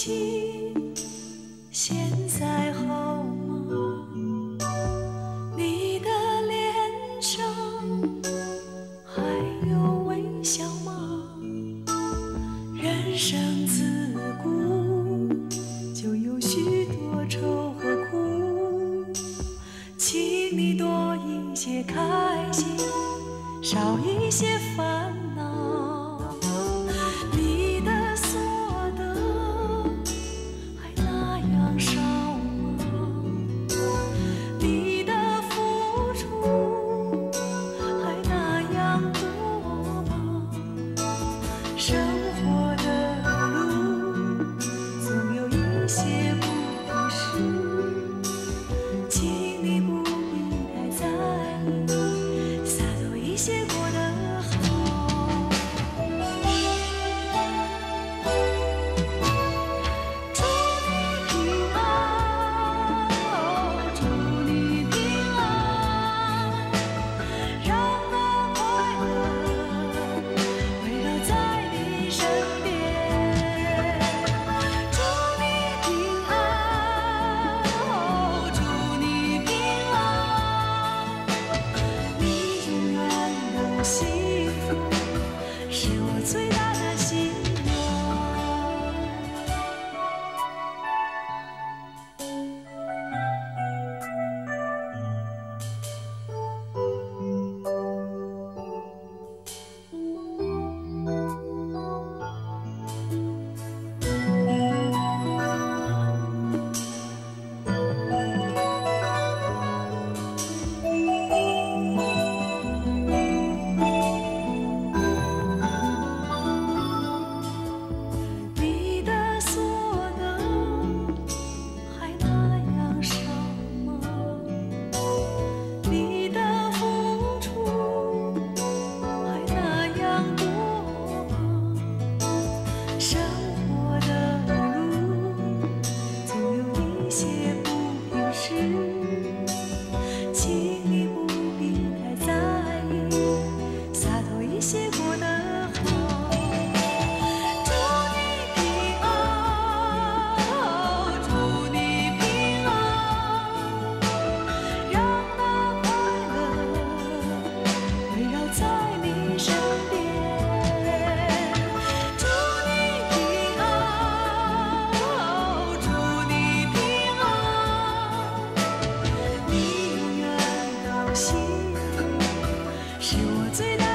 亲，现在好吗？你的脸上还有微笑吗？人生自古就有许多愁和苦。请你多一些开心，少一些烦恼。是我最大。